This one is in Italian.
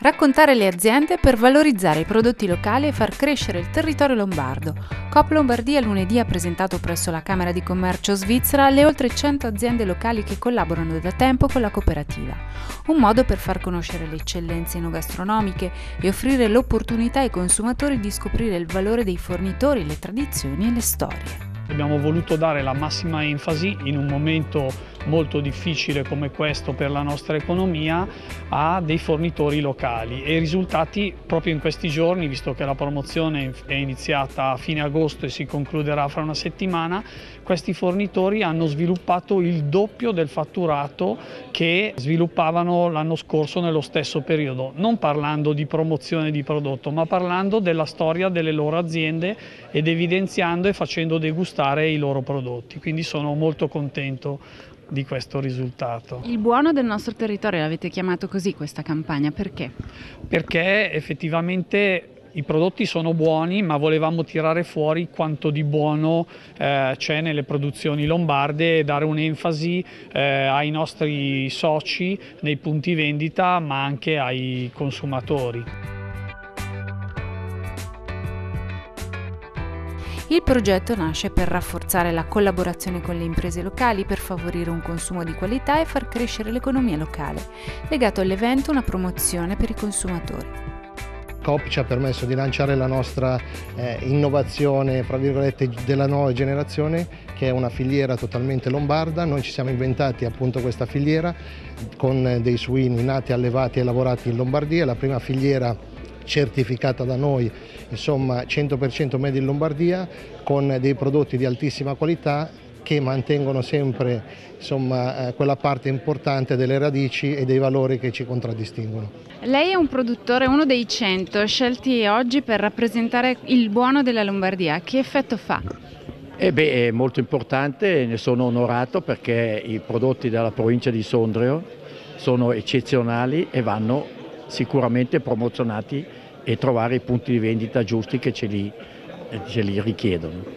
Raccontare le aziende per valorizzare i prodotti locali e far crescere il territorio lombardo. Coop Lombardia lunedì ha presentato presso la Camera di Commercio svizzera le oltre 100 aziende locali che collaborano da tempo con la cooperativa. Un modo per far conoscere le eccellenze enogastronomiche e offrire l'opportunità ai consumatori di scoprire il valore dei fornitori, le tradizioni e le storie. Abbiamo voluto dare la massima enfasi in un momento molto difficile come questo per la nostra economia a dei fornitori locali. E i risultati proprio in questi giorni, visto che la promozione è iniziata a fine agosto e si concluderà fra una settimana, questi fornitori hanno sviluppato il doppio del fatturato che sviluppavano l'anno scorso nello stesso periodo, non parlando di promozione di prodotto, ma parlando della storia delle loro aziende ed evidenziando e facendo degustare i loro prodotti. Quindi sono molto contento di questo risultato. Il buono del nostro territorio l'avete chiamato così questa campagna, perché? Perché effettivamente i prodotti sono buoni ma volevamo tirare fuori quanto di buono eh, c'è nelle produzioni lombarde e dare un'enfasi eh, ai nostri soci nei punti vendita ma anche ai consumatori. Il progetto nasce per rafforzare la collaborazione con le imprese locali per favorire un consumo di qualità e far crescere l'economia locale. Legato all'evento una promozione per i consumatori. Coop ci ha permesso di lanciare la nostra eh, innovazione della nuova generazione che è una filiera totalmente lombarda. Noi ci siamo inventati appunto questa filiera con dei suini nati, allevati e lavorati in Lombardia, la prima filiera certificata da noi, insomma 100% made in Lombardia, con dei prodotti di altissima qualità che mantengono sempre insomma, eh, quella parte importante delle radici e dei valori che ci contraddistinguono. Lei è un produttore, uno dei 100 scelti oggi per rappresentare il buono della Lombardia. Che effetto fa? Eh beh, è molto importante, ne sono onorato perché i prodotti della provincia di Sondrio sono eccezionali e vanno sicuramente promozionati e trovare i punti di vendita giusti che ce li, ce li richiedono.